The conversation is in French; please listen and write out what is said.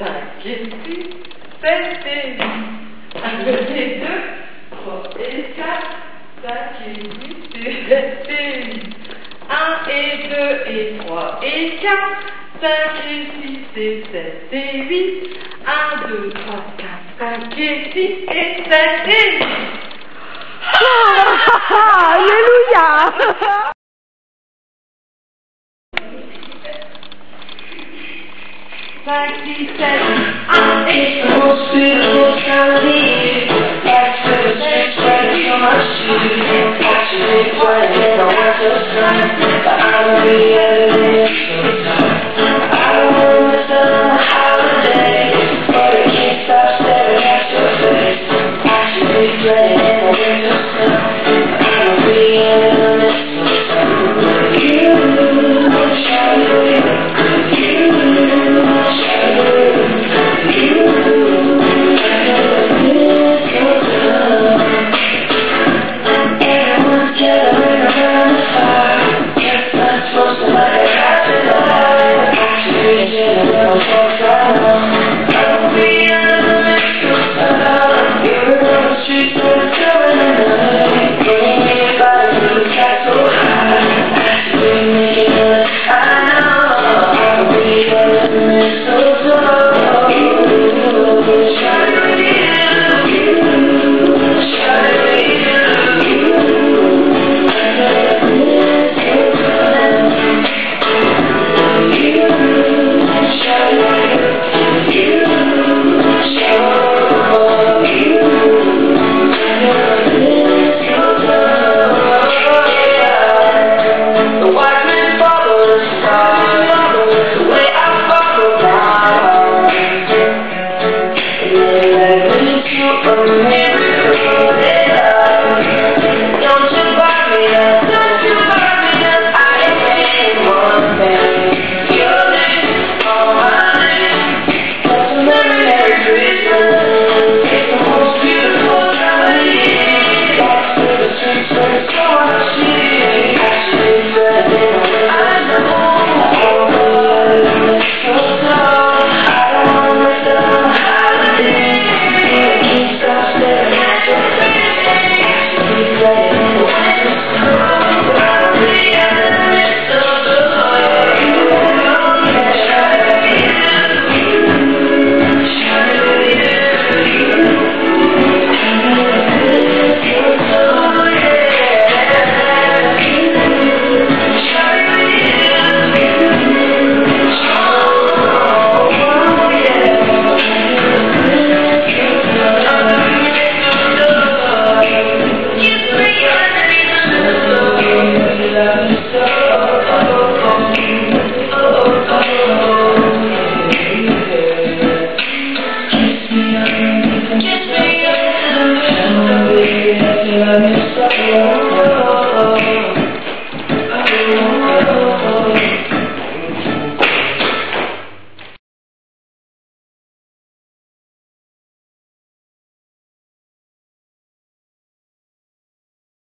et six, sept et huit. Un et deux, trois et quatre, cinq et six et sept et huit. Un et deux et trois et quatre, cinq et six et sept et huit. Un, deux, trois, quatre, cinq et six et sept et huit. Alléluia Cinq, six, sept, un et deux. Actually, what is the one to sign? But I'm real.